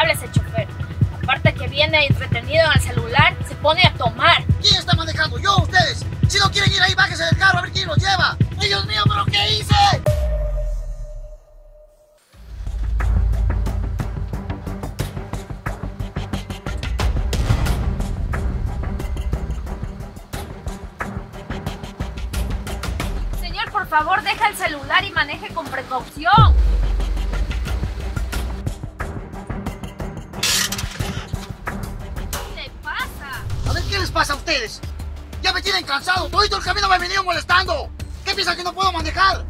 irresponsable ese chofer. Aparte que viene entretenido en el celular, se pone a tomar. ¿Quién está manejando? ¿Yo o ustedes? Si no quieren ir ahí, bájense del carro a ver quién los lleva. ¡Ay, Dios mío, pero qué hice! Señor, por favor, deja el celular y maneje con precaución. Les pasa a ustedes? Ya me tienen cansado. Todo el camino me han venido molestando. ¿Qué piensan que no puedo manejar?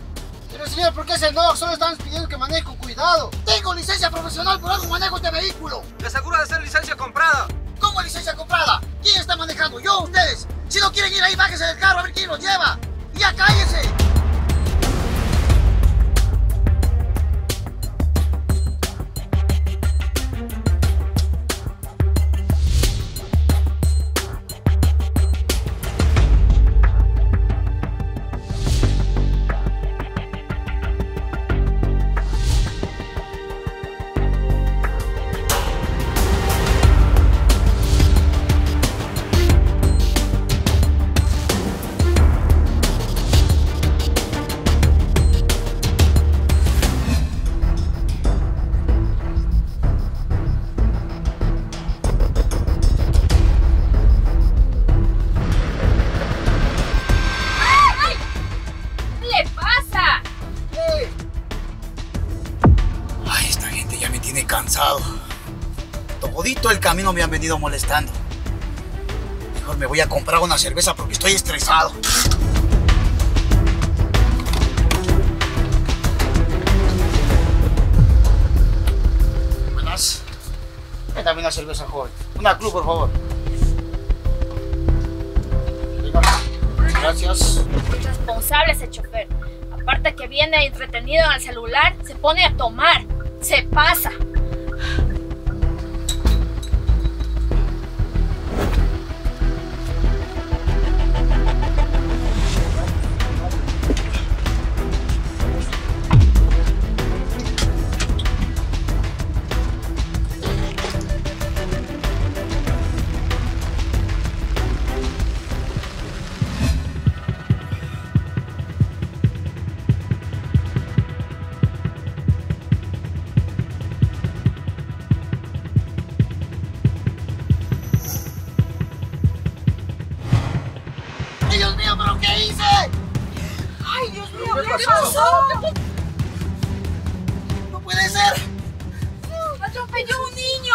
Pero señor, ¿por qué se enoja? Solo estamos pidiendo que maneje con cuidado. Tengo licencia profesional, por algo manejo este vehículo. Le aseguro de ser licencia comprada. ¿Cómo licencia comprada? ¿Quién está manejando? ¿Yo o ustedes? Si no quieren ir ahí, bájense del carro a ver quién los lleva. ¡Ya cállense! Tiene cansado. Todito el camino me han venido molestando. Mejor me voy a comprar una cerveza porque estoy estresado. Buenas. Dame una cerveza, joven. Una club, por favor. Gracias. Irresponsable ese chofer. Aparte que viene entretenido en el celular, se pone a tomar. Se pasa. Pasó? ¡No puede ser! ¡Atropelló un niño!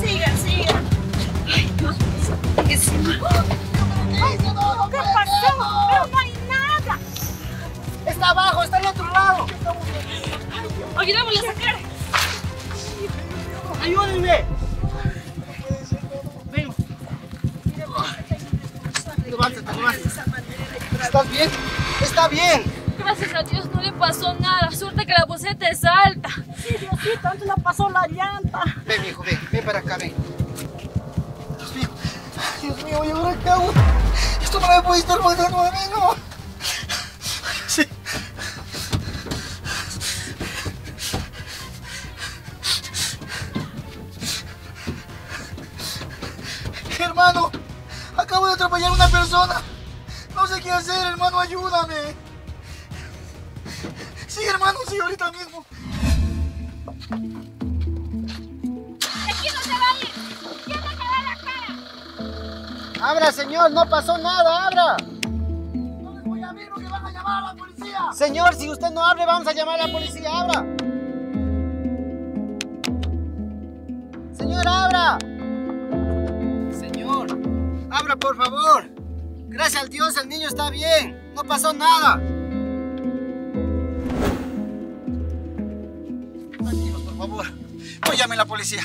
Sigan, sigan. ¿Qué hice? No, no ¿Qué puede pasó? Pero no hay nada. Está abajo, está al otro lado. Ayudémosle a sacar. ¡Ayúdenme! Levántate. ¿Estás bien? Está bien. Gracias a Dios no le pasó nada. Suerte que la boceta es alta. Sí, Diosito, antes la pasó la llanta. Ven, hijo, ven, ven para acá, ven. Dios mío, Dios mío, ¿y ahora qué hago? Esto no me puede estar pasando a mí, no. Sí. Hermano, acabo de atropellar a una persona. No sé qué hacer, hermano, ayúdame. Sí, hermano, sí, ahorita mismo. Aquí no se va a ir. ¿Quién la cara? Abra, señor, no pasó nada, abra. No les voy a abrir porque van a llamar a la policía. Señor, si usted no abre, vamos a llamar a la policía, abra. Señor, abra. Por favor. Gracias al Dios, el niño está bien. No pasó nada. Por favor. No llamen a la policía.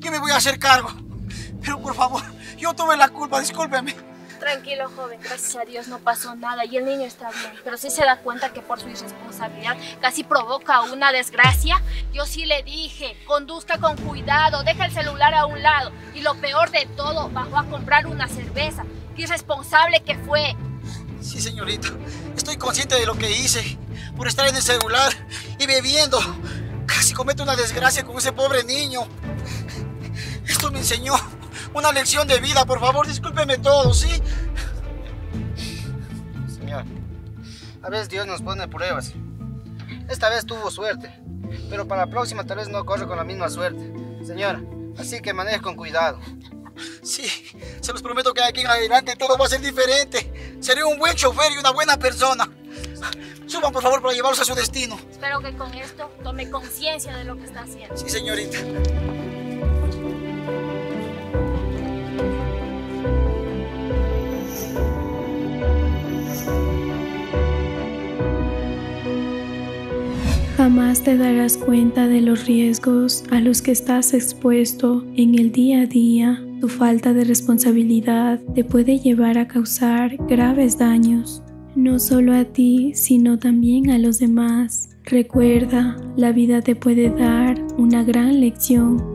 Yo me voy a hacer cargo. Pero por favor, yo tuve la culpa, discúlpeme. Tranquilo, joven. Gracias a Dios no pasó nada y el niño está bien. Pero sí se da cuenta que por su irresponsabilidad casi provoca una desgracia. Yo sí le dije, conduzca con cuidado, deja el celular a un lado. Y lo peor de todo, bajó a comprar una cerveza. Qué irresponsable que fue. Sí, señorita. Estoy consciente de lo que hice por estar en el celular y bebiendo. Casi comete una desgracia con ese pobre niño. Esto me enseñó una lección de vida. Por favor, discúlpeme todo, ¿sí? Señor, a veces Dios nos pone pruebas. Esta vez tuvo suerte, pero para la próxima tal vez no corre con la misma suerte. Señora, así que maneje con cuidado. Sí, se los prometo que aquí en adelante todo va a ser diferente. Seré un buen chofer y una buena persona. Suban por favor para llevarlos a su destino. Espero que con esto tome conciencia de lo que está haciendo. Sí, señorita. Te darás cuenta de los riesgos a los que estás expuesto en el día a día. Tu falta de responsabilidad te puede llevar a causar graves daños, no solo a ti, sino también a los demás. Recuerda, la vida te puede dar una gran lección